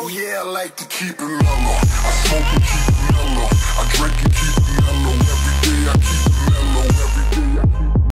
Oh Yeah, I like to keep it mellow.